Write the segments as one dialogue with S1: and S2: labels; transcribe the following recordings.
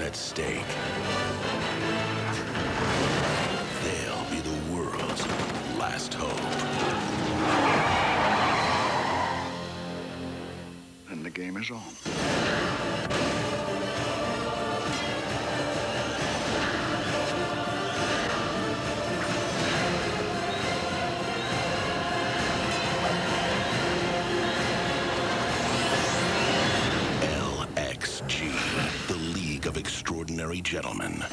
S1: at stake. They'll be the world's last hope.
S2: And the game is on.
S1: Of Extraordinary Gentlemen.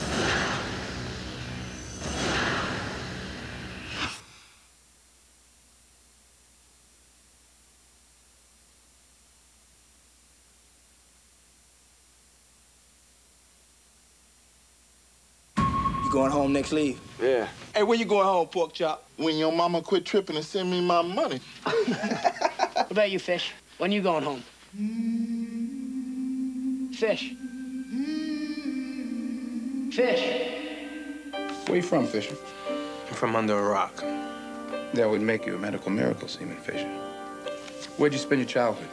S3: You going home next leave?
S4: Yeah.
S3: Hey, when you going home, pork chop?
S4: When your mama quit tripping and send me my money.
S5: What about you, Fish? When you going home? Fish. Fish.
S6: Where you from, Fisher?
S7: I'm from under a rock.
S6: That would make you a medical miracle, Seaman Fisher. Where'd you spend your childhood?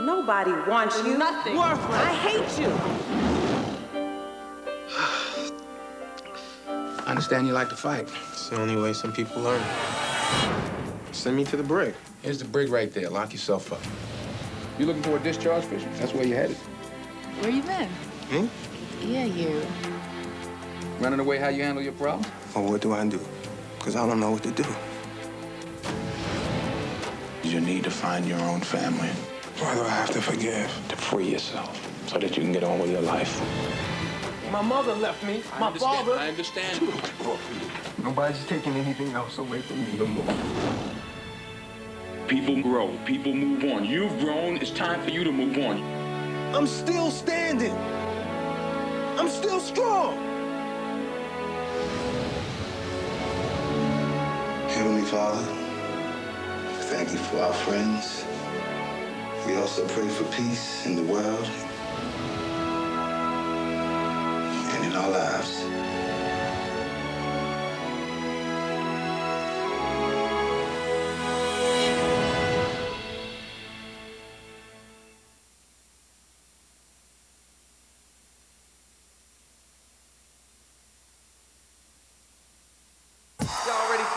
S8: Nobody wants you. Nothing. Worthless. I hate you.
S6: I understand you like to fight.
S7: It's the only way some people learn. Send me to the brig.
S6: Here's the brig right there. Lock yourself up. You looking for a discharge, Fisher? That's where you headed.
S9: Where you been?
S7: Me?
S9: Yeah, you.
S6: Running away how you handle your problems?
S7: Well, oh, what do I do? Because I don't know what to do.
S2: You need to find your own family.
S7: Why do I have to forgive?
S2: To free yourself so that you can get on with your life.
S5: My mother left me. My father.
S6: I understand.
S7: Nobody's taking anything else away from me no more.
S10: People grow, people move on. You've grown, it's time for you to move on.
S4: I'm still standing. I'm still strong.
S11: Heavenly Father, thank you for our friends. We also pray for peace in the world and in our lives.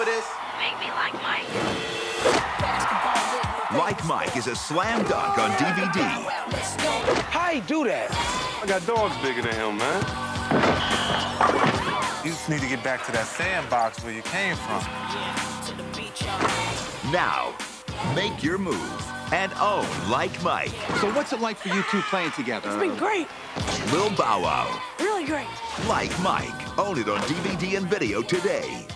S4: For this?
S9: Make me like Mike.
S12: Like Mike is a slam dunk on DVD.
S4: How you do that?
S10: I got dogs bigger than him, man.
S13: You just need to get back to that sandbox where you came from.
S12: Now, make your move and own Like Mike.
S14: So what's it like for you two playing together?
S5: It's been great.
S12: Lil Bow Wow,
S5: Really great.
S12: Like Mike. Own it on DVD and video today.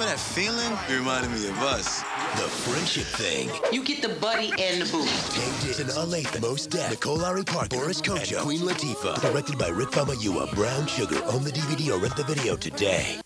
S15: Remember that feeling? It reminded me of us.
S1: The friendship thing.
S8: You get the buddy and the boo.
S1: Tank Dixon, Aletha, Mos Def, Nicole Ari Parker, Boris Kodjoe, and Queen Latifah. Directed by Rick Famuyiwa. Brown Sugar. Own the DVD or rent the video today.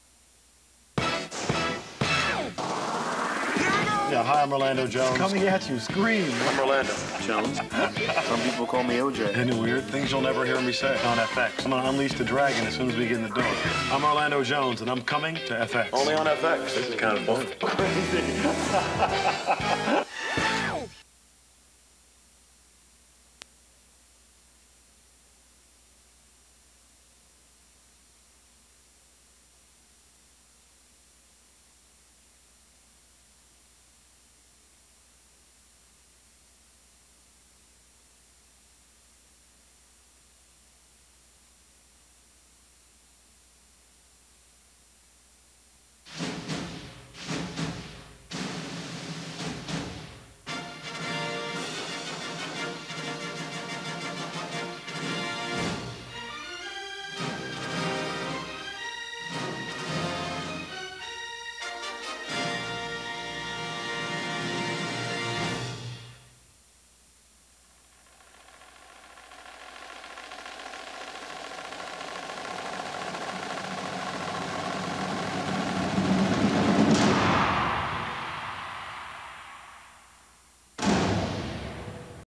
S16: Yeah, hi, I'm Orlando Jones.
S17: Coming at you, scream.
S16: I'm Orlando Jones.
S7: Some people call me OJ.
S16: Isn't it weird? Things you'll never hear me say on FX. I'm gonna unleash the dragon as soon as we get in the door. I'm Orlando Jones, and I'm coming to FX.
S4: Only on FX.
S16: This is kind of fun.